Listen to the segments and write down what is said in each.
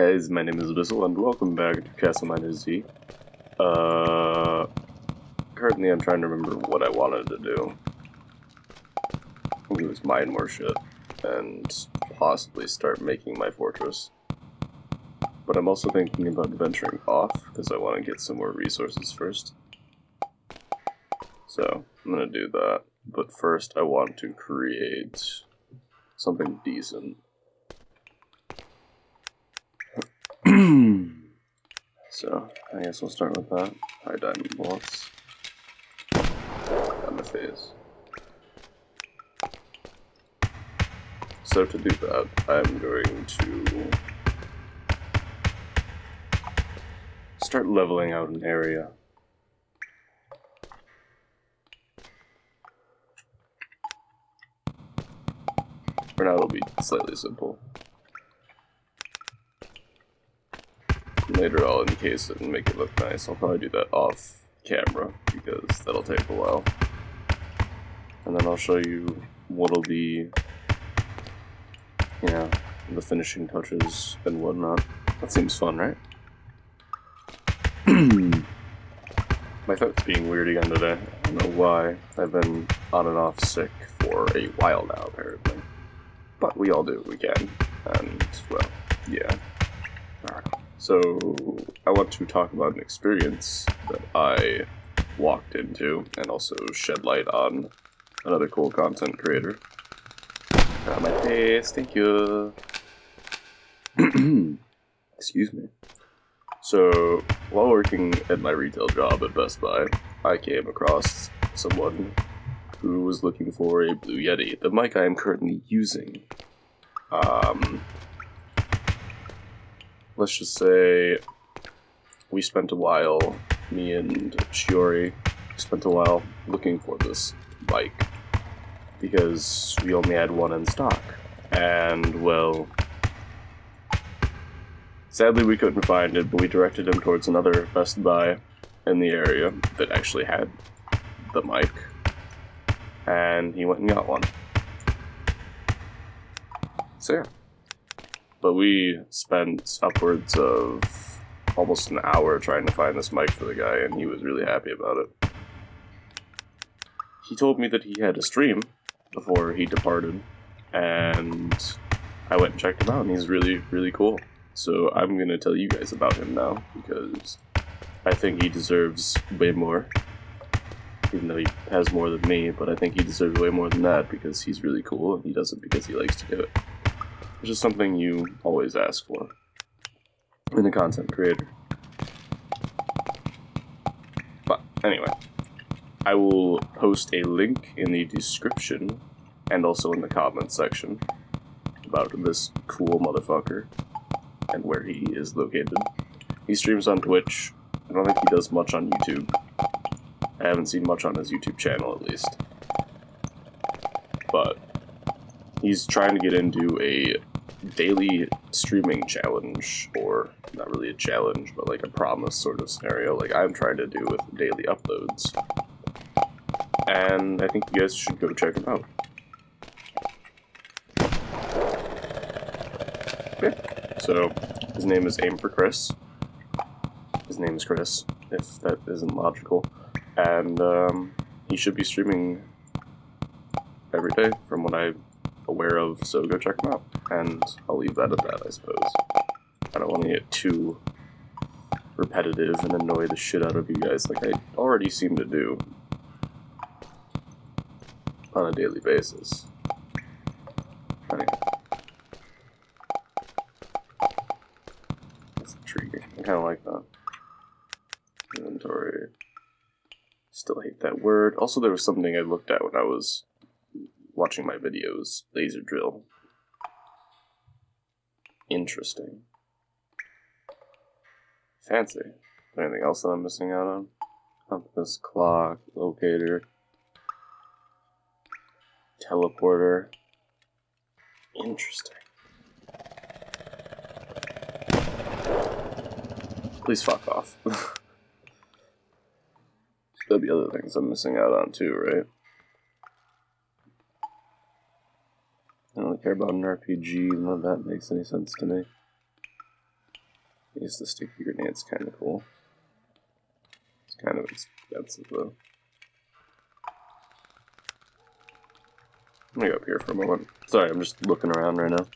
guys, my name is Abyssle and welcome back to Castle Miner Z. Uh, currently I'm trying to remember what I wanted to do. It was mine more shit and possibly start making my fortress. But I'm also thinking about venturing off because I want to get some more resources first. So, I'm gonna do that. But first I want to create something decent. so, I guess we'll start with that. High diamond bullets. On the face. So to do that, I'm going to start leveling out an area. For now, it'll be slightly simple. Later, I'll encase it and make it look nice. I'll probably do that off camera because that'll take a while. And then I'll show you what'll be, you know, the finishing touches and whatnot. That seems fun, right? My throat's being weird again today. I don't know why. I've been on and off sick for a while now, apparently. But we all do what we can. And, well, yeah. So, I want to talk about an experience that I walked into and also shed light on another cool content creator. Uh, my face, thank you. Excuse me. So, while working at my retail job at Best Buy, I came across someone who was looking for a Blue Yeti, the mic I am currently using. Um, let's just say we spent a while, me and Shiori spent a while looking for this bike because we only had one in stock. And, well, sadly we couldn't find it, but we directed him towards another Best Buy in the area that actually had the mic. And he went and got one. So yeah. But we spent upwards of almost an hour trying to find this mic for the guy, and he was really happy about it. He told me that he had a stream before he departed, and I went and checked him out, and he's really, really cool. So I'm gonna tell you guys about him now, because I think he deserves way more. Even though he has more than me, but I think he deserves way more than that because he's really cool and he does it because he likes to do it. Which is something you always ask for in a content creator. But anyway, I will post a link in the description and also in the comment section about this cool motherfucker and where he is located. He streams on Twitch. I don't think he does much on YouTube. I haven't seen much on his YouTube channel, at least. But he's trying to get into a daily streaming challenge, or not really a challenge, but like a promise sort of scenario, like I'm trying to do with daily uploads. And I think you guys should go check him out. Okay, so his name is Aim for Chris. His name is Chris, if that isn't logical and um, he should be streaming every day from what I'm aware of, so go check them out. And I'll leave that at that, I suppose. I don't want to get too repetitive and annoy the shit out of you guys like I already seem to do on a daily basis. Anyway. That's intriguing. I kind of like that. Inventory. Still hate that word. Also, there was something I looked at when I was watching my videos. Laser drill. Interesting. Fancy. Anything else that I'm missing out on? Compass, clock, locator, teleporter. Interesting. Please fuck off. There'll be other things I'm missing out on too, right? I don't really care about an RPG, none of that makes any sense to me. Use the sticky grenade's kind of cool. It's kind of expensive though. Let me go up here for a moment. Sorry, I'm just looking around right now.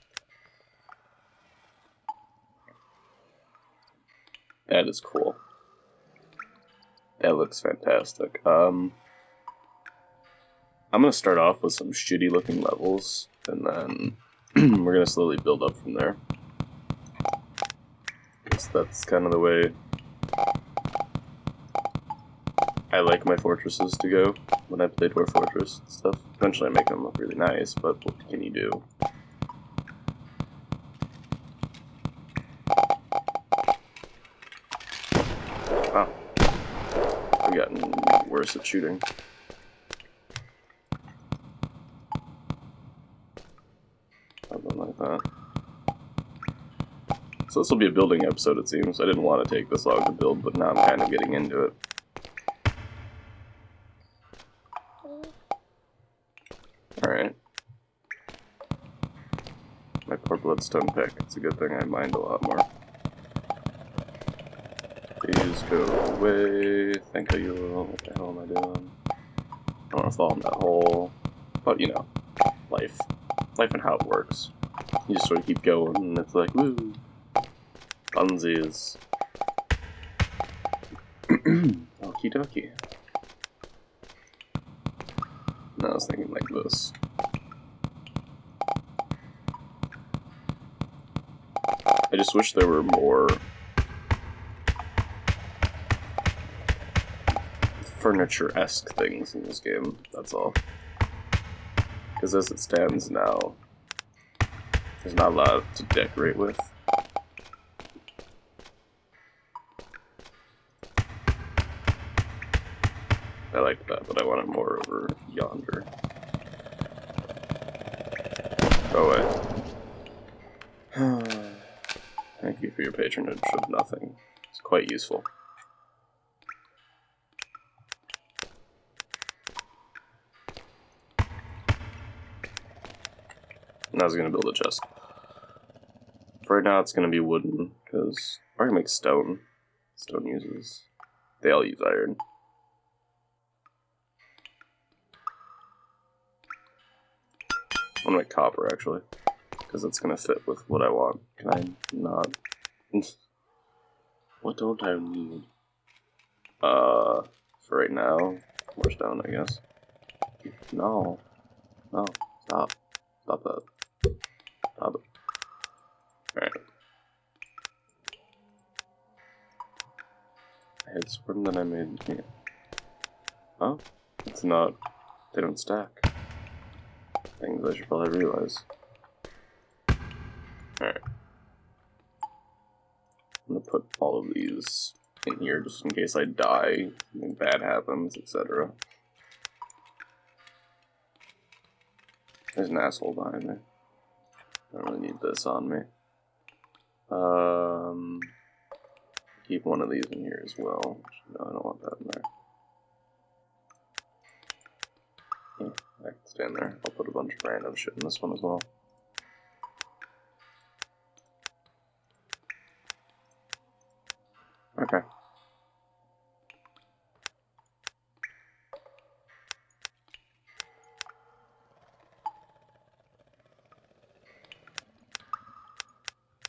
That is cool. That looks fantastic. Um, I'm gonna start off with some shitty looking levels, and then we're gonna slowly build up from there. Because that's kind of the way I like my fortresses to go when I play Dwarf Fortress and stuff. Eventually I make them look really nice, but what can you do? Wow. I've gotten worse at shooting. Something like that. So this will be a building episode, it seems. I didn't want to take this long to build, but now I'm kind of getting into it. Alright. My poor bloodstone pick. It's a good thing I mind a lot more. Please go away. Thank you. What the hell am I doing? I don't want to fall in that hole. But, you know, life. Life and how it works. You just sort of keep going, and it's like, woo. Funsies. Okie dokie. No, I was thinking like this. I just wish there were more furniture-esque things in this game, that's all. Because as it stands now, there's not a lot to decorate with. I like that, but I want it more over yonder. Go away. Thank you for your patronage of nothing. It's quite useful. I was gonna build a chest. For right now, it's gonna be wooden, because I can make stone. Stone uses. They all use iron. I'm gonna make copper actually, because it's gonna fit with what I want. Can I not? what don't I need? Uh, for right now, more stone, I guess. No, no, stop, stop that, stop. All right. I had sworn that I made. Yeah. Oh, it's not. They don't stack things I should probably realize. Alright. I'm gonna put all of these in here just in case I die, something bad happens, etc. There's an asshole behind me. I don't really need this on me. Um, keep one of these in here as well. No, I don't want that in there. I can stand there. I'll put a bunch of random shit in this one as well. Okay.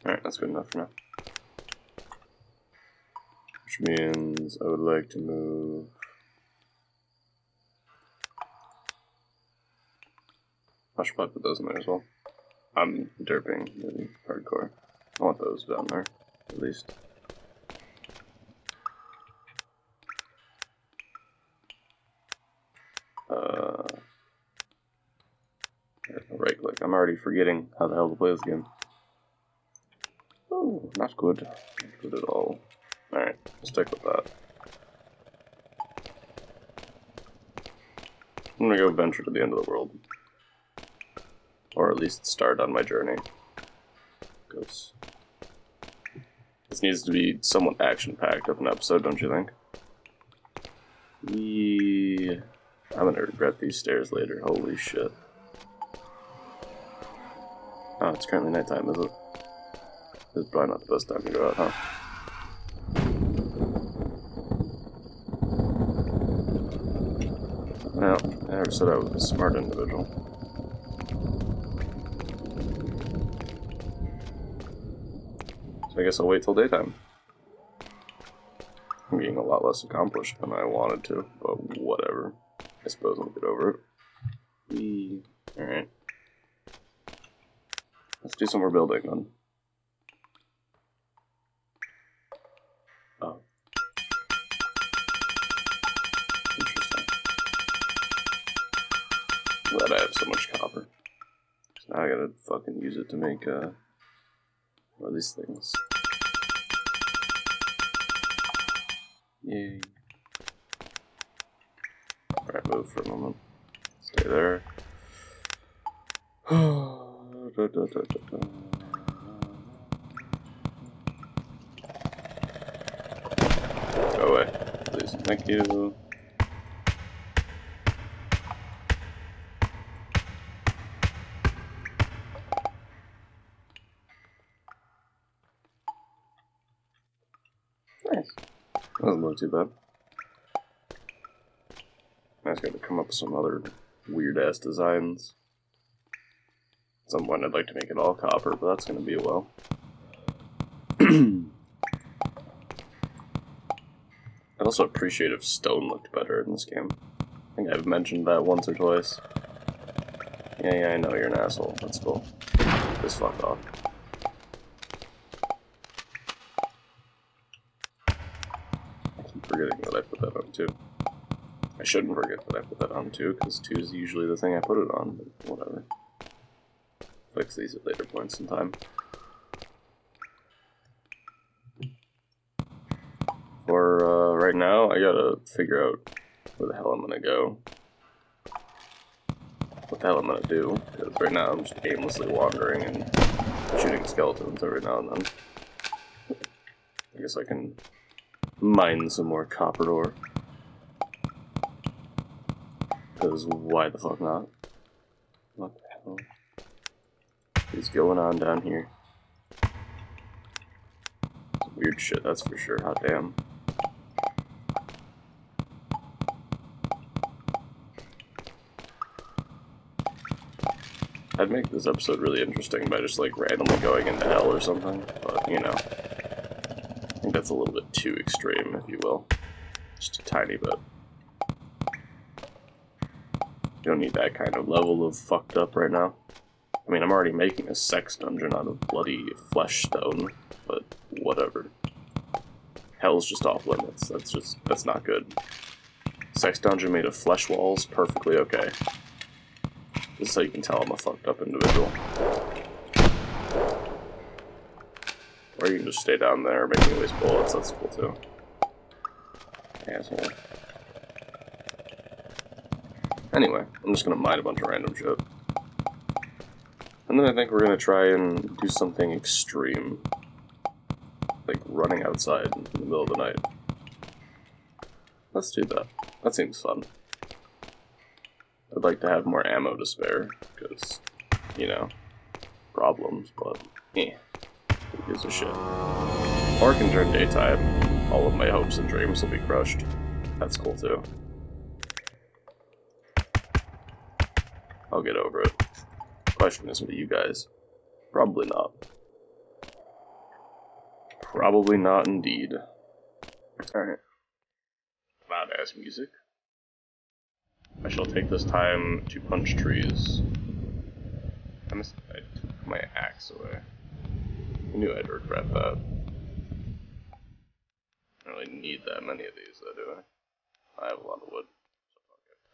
Alright, that's good enough for now. Which means I would like to move I should probably put those in there as well. I'm derping really hardcore. I want those down there, at least. Uh, right click. I'm already forgetting how the hell to play this game. Not good. Not good at all. Alright, stick with that. I'm gonna go venture to the end of the world or at least start on my journey. Because this needs to be somewhat action-packed of an episode, don't you think? We... I'm gonna regret these stairs later, holy shit. Oh, it's currently nighttime, is it? It's probably not the best time to go out, huh? Well, I never said I was a smart individual. So I guess I'll wait till daytime. I'm getting a lot less accomplished than I wanted to, but whatever. I suppose I'll get over it. Alright. Let's do some more building then. Glad I have so much copper. So now I gotta fucking use it to make, uh, of these things. Yay. Alright, move for a moment. Stay there. da, da, da, Go away. Please. Thank you. Doesn't too bad. I just gotta come up with some other weird ass designs. At some point I'd like to make it all copper, but that's gonna be a while. I'd also appreciate if stone looked better in this game. I think I've mentioned that once or twice. Yeah, yeah, I know you're an asshole. That's cool. Just fuck off. forgetting that I put that on too. I shouldn't forget that I put that on too, because 2 is usually the thing I put it on, but whatever. Fix these at later points in time. For uh, right now, I gotta figure out where the hell I'm gonna go. What the hell I'm gonna do, because right now I'm just aimlessly wandering and shooting skeletons every now and then. I guess I can mine some more copper ore. Because why the fuck not? What the hell is going on down here? Some weird shit, that's for sure. Hot damn. I'd make this episode really interesting by just like randomly going into hell or something, but you know I think that's a little bit too extreme, if you will. Just a tiny bit. You don't need that kind of level of fucked up right now. I mean, I'm already making a sex dungeon out of bloody flesh stone, but whatever. Hell's just off limits. That's just, that's not good. Sex dungeon made of flesh walls, perfectly okay. Just so you can tell I'm a fucked up individual. Or you can just stay down there making waste bullets, that's cool too. Asshole. Anyway, I'm just gonna mine a bunch of random shit. And then I think we're gonna try and do something extreme. Like running outside in the middle of the night. Let's do that. That seems fun. I'd like to have more ammo to spare, because, you know, problems, but eh. Who gives a shit? Or can turn daytime. All of my hopes and dreams will be crushed. That's cool too. I'll get over it. Question is with you guys. Probably not. Probably not indeed. Alright. Loud ass music. I shall take this time to punch trees. I missed I took my axe away. I knew I'd regret that. I don't really need that many of these, though, do I? I have a lot of wood.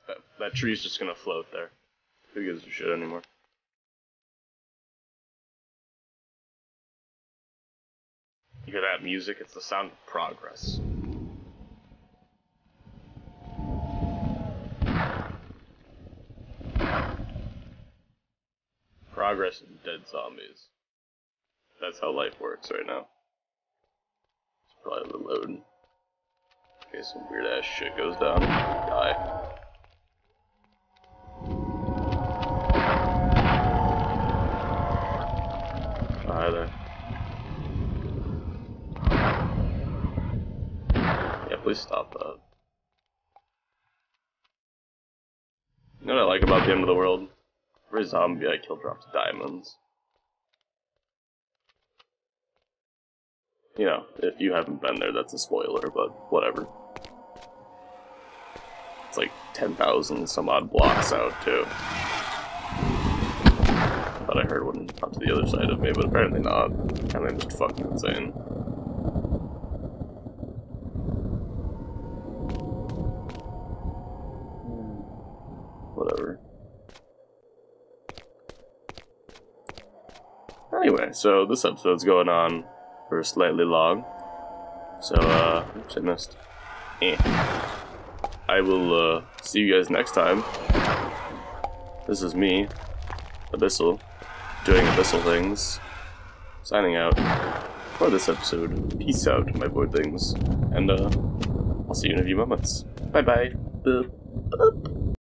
That, that tree's just gonna float there. Who gives a shit anymore? You hear that music? It's the sound of progress. Progress in dead zombies. That's how life works right now. It's probably the load. Okay, some weird ass shit goes down. Die. Please stop that. You know what I like about the end of the world? Every zombie I kill drops diamonds. You know, if you haven't been there, that's a spoiler, but whatever. It's like 10,000 some odd blocks out, too. I thought I heard one up to the other side of me, but apparently not. And I'm just fucking insane. Whatever. Anyway, so this episode's going on for slightly long. So, uh, oops, I missed. Eh. I will, uh, see you guys next time. This is me, Abyssle, doing Abyssle things, signing out for this episode. Peace out, my Voidlings, and, uh, I'll see you in a few moments. Bye-bye.